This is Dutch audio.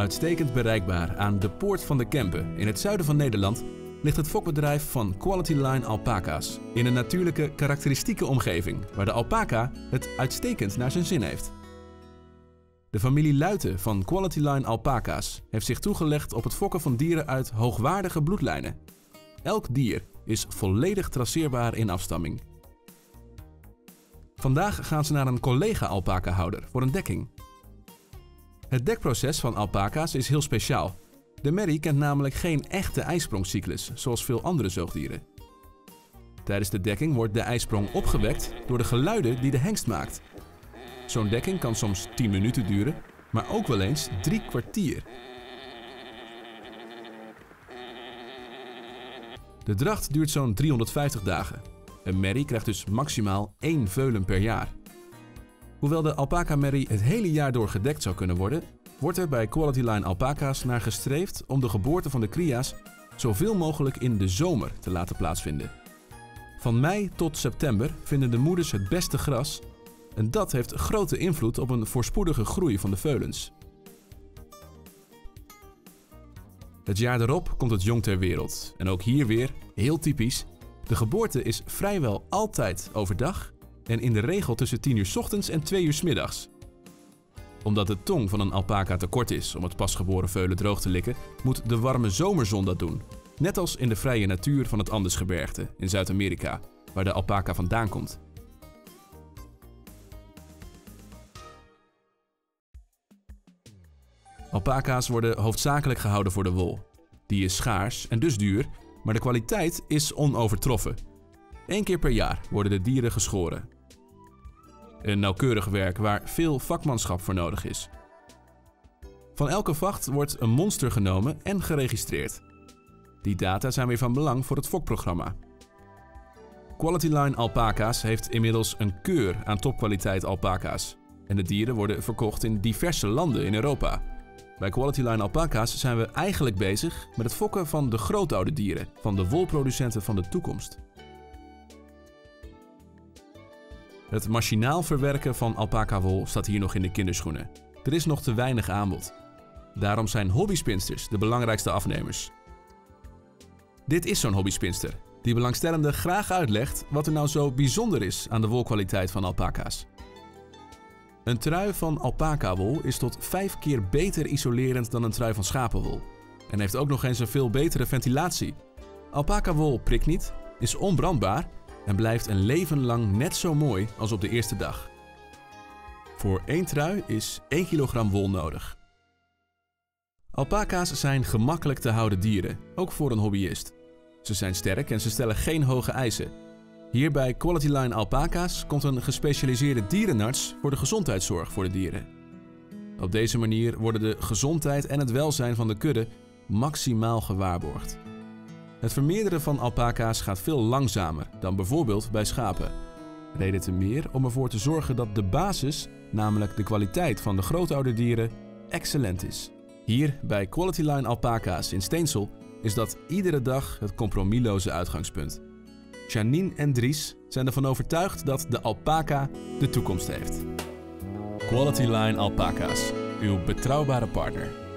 Uitstekend bereikbaar aan de Poort van de Kempen in het zuiden van Nederland ligt het fokbedrijf van Quality Line Alpaca's in een natuurlijke, karakteristieke omgeving waar de alpaca het uitstekend naar zijn zin heeft. De familie Luiten van Quality Line Alpaca's heeft zich toegelegd op het fokken van dieren uit hoogwaardige bloedlijnen. Elk dier is volledig traceerbaar in afstamming. Vandaag gaan ze naar een collega-alpaca-houder voor een dekking. Het dekproces van alpaca's is heel speciaal. De merrie kent namelijk geen echte ijsprongcyclus, zoals veel andere zoogdieren. Tijdens de dekking wordt de ijsprong opgewekt door de geluiden die de hengst maakt. Zo'n dekking kan soms 10 minuten duren, maar ook wel eens drie kwartier. De dracht duurt zo'n 350 dagen. Een merrie krijgt dus maximaal één veulen per jaar. Hoewel de alpaca merrie het hele jaar door gedekt zou kunnen worden, wordt er bij Quality Line alpaca's naar gestreefd om de geboorte van de cria's zoveel mogelijk in de zomer te laten plaatsvinden. Van mei tot september vinden de moeders het beste gras en dat heeft grote invloed op een voorspoedige groei van de veulens. Het jaar erop komt het jong ter wereld en ook hier weer, heel typisch, de geboorte is vrijwel altijd overdag en in de regel tussen 10 uur ochtends en 2 uur middags. Omdat de tong van een alpaca te kort is om het pasgeboren veulen droog te likken, moet de warme zomerzon dat doen. Net als in de vrije natuur van het Andesgebergte in Zuid-Amerika, waar de alpaca vandaan komt. Alpaca's worden hoofdzakelijk gehouden voor de wol. Die is schaars en dus duur, maar de kwaliteit is onovertroffen. Eén keer per jaar worden de dieren geschoren. Een nauwkeurig werk waar veel vakmanschap voor nodig is. Van elke vacht wordt een monster genomen en geregistreerd. Die data zijn weer van belang voor het fokprogramma. Quality Line Alpaca's heeft inmiddels een keur aan topkwaliteit alpaca's. En de dieren worden verkocht in diverse landen in Europa. Bij Quality Line Alpaca's zijn we eigenlijk bezig met het fokken van de grootoude dieren, van de wolproducenten van de toekomst. Het machinaal verwerken van alpaca-wol staat hier nog in de kinderschoenen. Er is nog te weinig aanbod. Daarom zijn hobbyspinsters de belangrijkste afnemers. Dit is zo'n hobbyspinster, die belangstellende graag uitlegt wat er nou zo bijzonder is aan de wolkwaliteit van alpaca's. Een trui van alpaca-wol is tot vijf keer beter isolerend dan een trui van schapenwol. En heeft ook nog eens een veel betere ventilatie. Alpaca-wol prikt niet, is onbrandbaar en blijft een leven lang net zo mooi als op de eerste dag. Voor één trui is 1 kilogram wol nodig. Alpaca's zijn gemakkelijk te houden dieren, ook voor een hobbyist. Ze zijn sterk en ze stellen geen hoge eisen. Hier bij Quality Line Alpaca's komt een gespecialiseerde dierenarts voor de gezondheidszorg voor de dieren. Op deze manier worden de gezondheid en het welzijn van de kudde maximaal gewaarborgd. Het vermeerderen van alpaca's gaat veel langzamer dan bijvoorbeeld bij schapen. Reden te meer om ervoor te zorgen dat de basis, namelijk de kwaliteit van de grootoude dieren, excellent is. Hier bij Quality Line Alpaca's in Steensel is dat iedere dag het compromisloze uitgangspunt. Janine en Dries zijn ervan overtuigd dat de alpaca de toekomst heeft. Quality Line Alpaca's, uw betrouwbare partner.